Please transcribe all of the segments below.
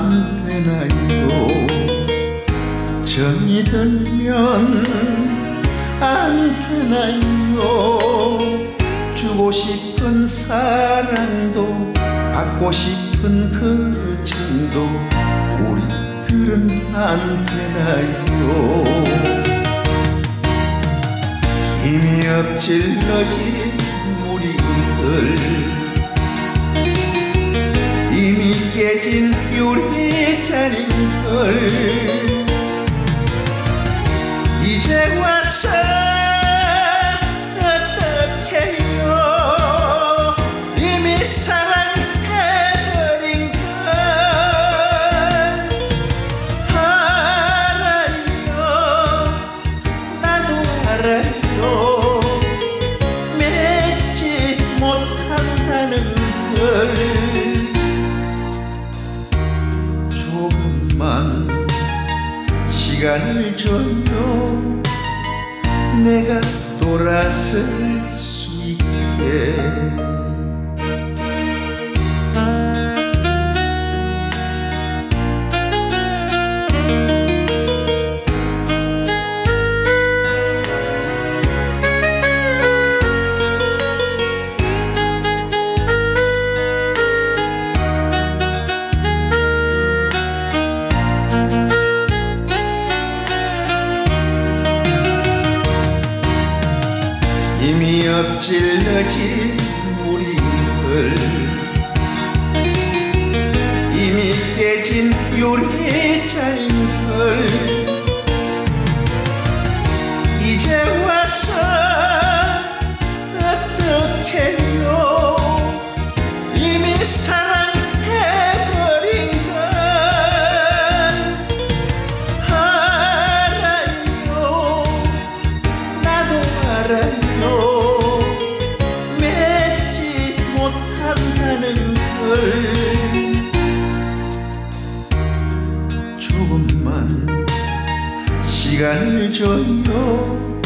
안 되나요 정이 들면 안 되나요 주고 싶은 사랑도 받고 싶은 그 정도 우리들은 안 되나요 이미 엎질러진 걸 이제 와서 어떡해요? 이미 사랑해버린 걸 알아요? 나도 알아요 시간을 줘요 내가 돌아설 수 있게 엎질러진 우리들 이미 깨진 유리잔인걸 이제 와서 어떡해요? 이미 사 시간을 줘요.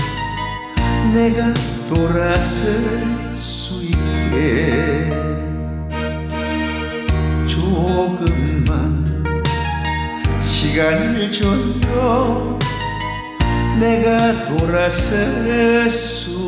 내가 돌아설 수 있게. 조금만 시간을 줘요. 내가 돌아설 수